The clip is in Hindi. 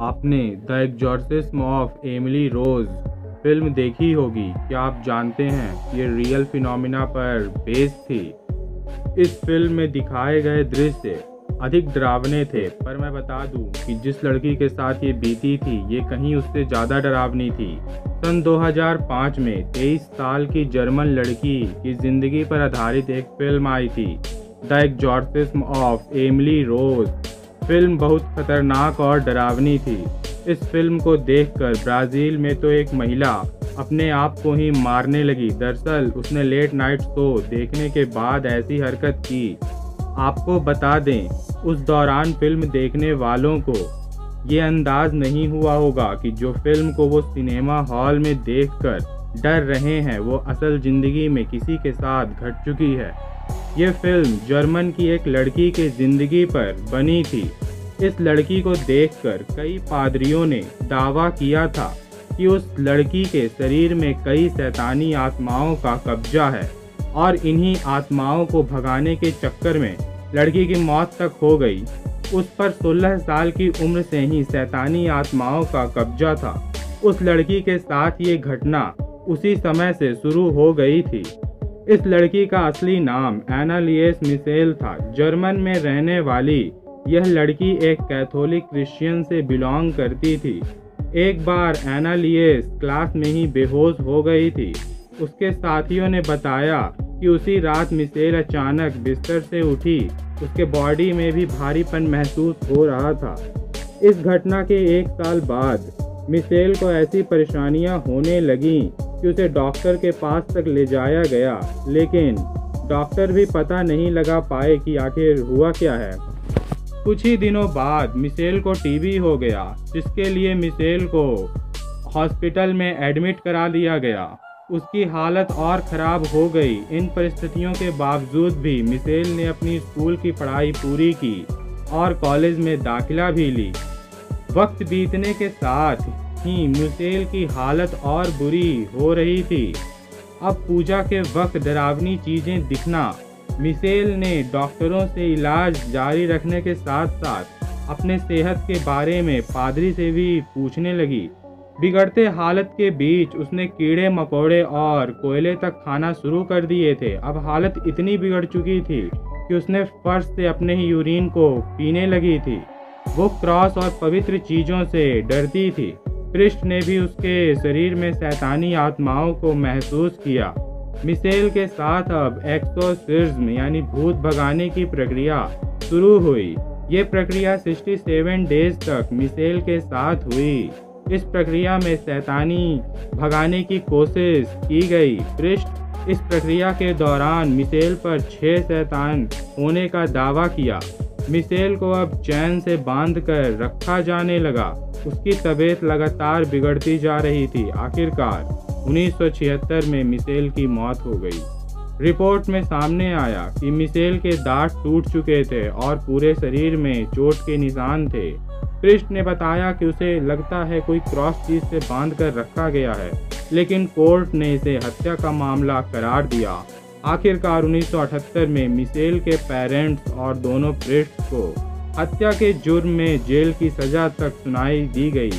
आपने the exorcism of Emily Rose film देखी होगी। क्या आप जानते हैं ये रियल फिनोमिना पर बेस्ड थी? इस फ़िल्म में दिखाए गए दृश्य अधिक डरावने थे, पर मैं बता दूँ कि जिस लड़की के साथ ये बीती थी, ये कहीं उससे ज़्यादा डरावनी थी। सन 2005 में 23 साल की जर्मन लड़की की ज़िंदगी पर आधारित एक फ़िल्म आई थी, the exorcism of Emily Rose. Film बहुत खतरनाक और डरावनी थी। इस फ़िल्म को देखकर ब्राज़ील में तो एक महिला अपने आप को ही मारने लगी। दरअसल, उसने लेट नाइट शो देखने के बाद ऐसी हरकत की। आपको बता दें, उस दौरान फ़िल्म देखने वालों को ये अंदाज नहीं हुआ होगा कि जो फ़िल्म को वो सिनेमा हॉल में देखकर डर रहे हैं, वो असल ज़िंदगी में किसी के साथ घट चुकी है। ये फ़िल्म जर्मन की एक लड़की के ज़िंदगी पर बनी थी। इस लड़की को देखकर कई पादरियों ने दावा किया था कि उस लड़की के शरीर में कई शैतानी आत्माओं का कब्जा है और इन्हीं आत्माओं को भगाने के चक्कर में लड़की की मौत तक हो गई। उस पर 16 साल की उम्र से ही शैतानी आत्माओं का कब्जा था। उस लड़की के साथ ये घटना उसी समय से शुरू हो गई थी। इस लड़की का असली नाम एनालियस मिसेल था। जर्मन में रहने वाली यह लड़की एक कैथोलिक क्रिश्चियन से बिलोंग करती थी। एक बार एनालियस क्लास में ही बेहोश हो गई थी। उसके साथियों ने बताया कि उसी रात मिसेल अचानक बिस्तर से उठी उसके बॉडी में भी भारीपन महसूस हो रहा था। इस घटना के एक साल बाद मिसेल को ऐसी परेशानियाँ होने लगीं कि उसे डॉक्टर के पास तक ले जाया गया। लेकिन डॉक्टर भी पता नहीं लगा पाए कि आखिर हुआ क्या है। कुछ ही दिनों बाद मिसेल को टीबी हो गया, जिसके लिए मिसेल को हॉस्पिटल में एडमिट करा दिया गया। उसकी हालत और ख़राब हो गई। इन परिस्थितियों के बावजूद भी मिसेल ने अपनी स्कूल की पढ़ाई पूरी की और कॉलेज में दाखिला भी ली। वक्त बीतने के साथ ही मिसेल की हालत और बुरी हो रही थी। अब पूजा के वक्त डरावनी चीज़ें दिखना, मिसेल ने डॉक्टरों से इलाज जारी रखने के साथ साथ अपने सेहत के बारे में पादरी से भी पूछने लगी। बिगड़ते हालत के बीच उसने कीड़े, मकोड़े और कोयले तक खाना शुरू कर दिए थे। अब हालत इतनी बिगड़ चुकी थी कि उसने फर्श से अपने ही यूरिन को पीने लगी थी। वो क्रॉस और पवित्र चीज़ों से डरती थी। पृष्ठ ने भी उसके शरीर में शैतानी आत्माओं को महसूस किया। मिसेल के साथ अब एक्सोसिज्म यानी भूत भगाने की प्रक्रिया शुरू हुई। ये प्रक्रिया 67 डेज़ तक मिसेल के साथ हुई। इस प्रक्रिया में शैतानी भगाने की कोशिश की गई। पृष्ठ, इस प्रक्रिया के दौरान मिसेल पर छह शैतान होने का दावा किया। मिसेल को अब चैन से बाँध कर रखा जाने लगा। उसकी तबीयत लगातार बिगड़ती जा रही थी। आखिरकार 1976 में मिसेल की मौत हो गई। रिपोर्ट में सामने आया कि मिसेल के दांत टूट चुके थे और पूरे शरीर में चोट के निशान थे। पृष्ठ ने बताया कि उसे लगता है कोई क्रॉस चीज़ से बाँध कर रखा गया है, लेकिन कोर्ट ने इसे हत्या का मामला करार दिया। आखिरकार 1978 में मिसेल के पेरेंट्स और दोनों पृष्ठ को हत्या के जुर्म में जेल की सजा तक सुनाई दी गई।